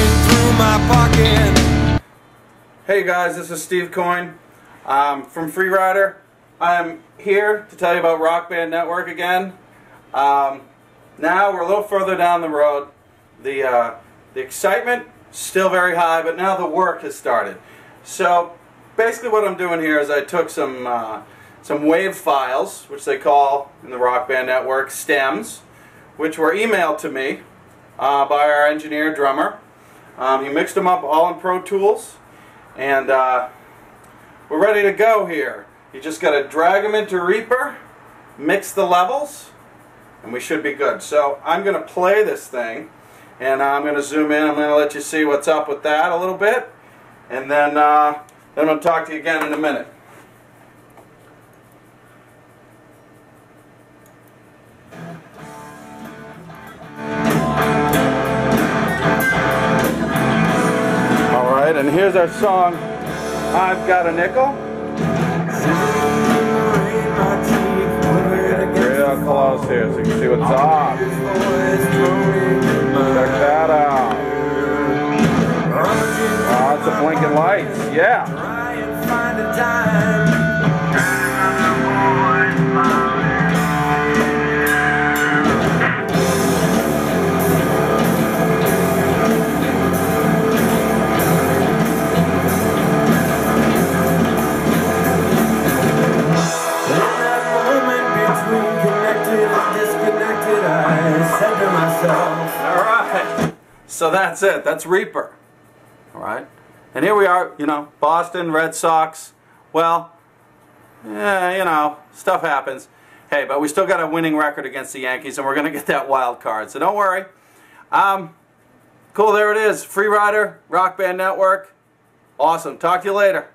through my pocket. Hey guys, this is Steve Coyne um, from Freerider. I'm here to tell you about Rock Band Network again. Um, now we're a little further down the road. The, uh, the excitement still very high, but now the work has started. So basically what I'm doing here is I took some, uh, some wave files, which they call in the Rock Band Network stems, which were emailed to me uh, by our engineer drummer. Um, he mixed them up all in Pro Tools and uh, we're ready to go here. You just got to drag them into Reaper, mix the levels, and we should be good. So I'm going to play this thing, and I'm going to zoom in. I'm going to let you see what's up with that a little bit, and then, uh, then I'm going to talk to you again in a minute. Here's our song, I've Got a Nickel. Real close here so you can see what's up. Check that out. Oh, Lots of blinking lights, yeah. So that's it. That's Reaper. All right. And here we are, you know, Boston Red Sox. Well, yeah, you know, stuff happens. Hey, but we still got a winning record against the Yankees, and we're going to get that wild card. So don't worry. Um, cool, there it is. Freerider, Rock Band Network. Awesome. Talk to you later.